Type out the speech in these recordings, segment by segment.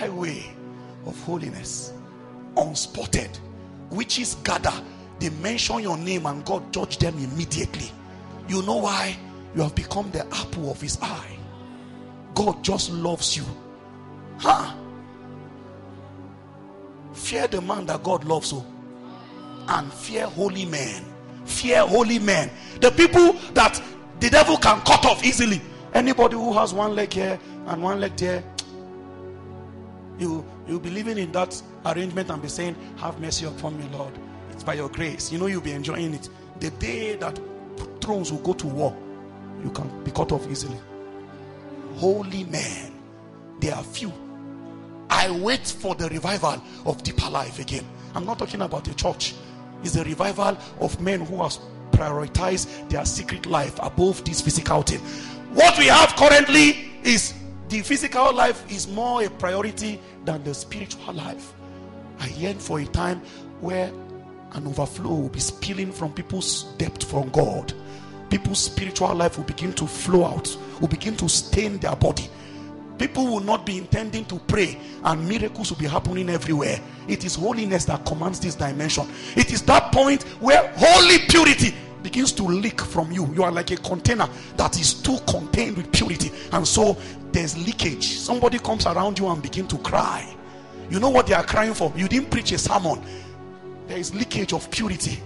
highway of holiness, unspotted. Witches gather, they mention your name, and God judge them immediately. You know why? You have become the apple of his eye. God just loves you. Huh? Fear the man that God loves you. And fear holy men. Fear holy men. The people that the devil can cut off easily. Anybody who has one leg here and one leg there, you you'll be living in that arrangement and be saying, Have mercy upon me, Lord. It's by your grace. You know you'll be enjoying it. The day that thrones will go to war, you can be cut off easily. Holy men, they are few. I wait for the revival of deeper life again. I'm not talking about the church. It's the revival of men who have prioritized their secret life above this physical thing. What we have currently is the physical life is more a priority than the spiritual life. I yearn for a time where an overflow will be spilling from people's depth from God. People's spiritual life will begin to flow out, will begin to stain their body. People will not be intending to pray, and miracles will be happening everywhere. It is holiness that commands this dimension. It is that point where holy purity begins to leak from you. You are like a container that is too contained with purity, and so there's leakage. Somebody comes around you and begin to cry. You know what they are crying for? You didn't preach a sermon. There is leakage of purity.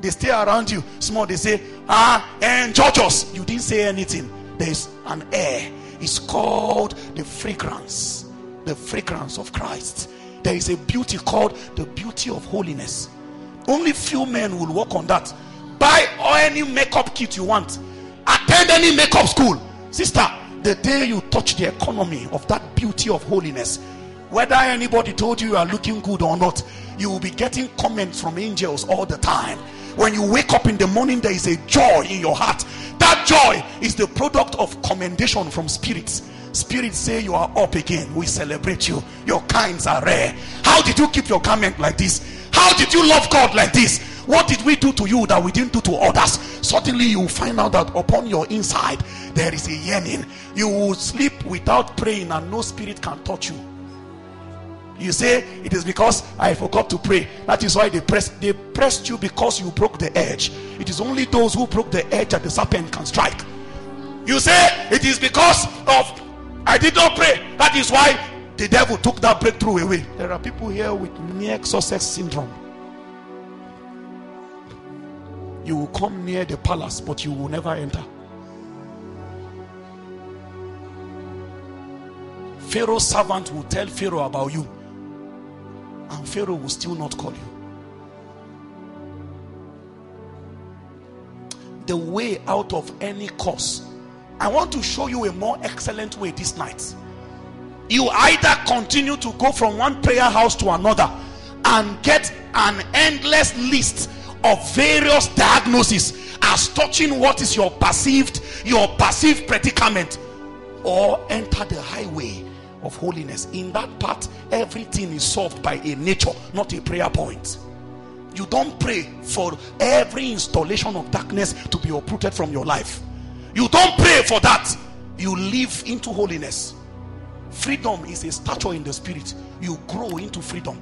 They stay around you. Small, they say, ah, and judge us. You didn't say anything. There is an air. It's called the fragrance. The fragrance of Christ. There is a beauty called the beauty of holiness. Only few men will work on that. Buy any makeup kit you want. Attend any makeup school. Sister, the day you touch the economy of that beauty of holiness, whether anybody told you you are looking good or not, you will be getting comments from angels all the time. When you wake up in the morning, there is a joy in your heart. That joy is the product of commendation from spirits. Spirits say you are up again. We celebrate you. Your kinds are rare. How did you keep your garment like this? How did you love God like this? What did we do to you that we didn't do to others? Suddenly you find out that upon your inside there is a yearning. You will sleep without praying and no spirit can touch you. You say it is because I forgot to pray. That is why they pressed they pressed you because you broke the edge. It is only those who broke the edge that the serpent can strike. You say it is because of I did not pray. That is why the devil took that breakthrough away. There are people here with near success syndrome. You will come near the palace, but you will never enter. Pharaoh's servant will tell Pharaoh about you and Pharaoh will still not call you. The way out of any cause. I want to show you a more excellent way this night. You either continue to go from one prayer house to another and get an endless list of various diagnoses as touching what is your perceived your perceived predicament or enter the highway of holiness. In that part, everything is solved by a nature, not a prayer point. You don't pray for every installation of darkness to be uprooted from your life. You don't pray for that. You live into holiness. Freedom is a stature in the spirit. You grow into freedom.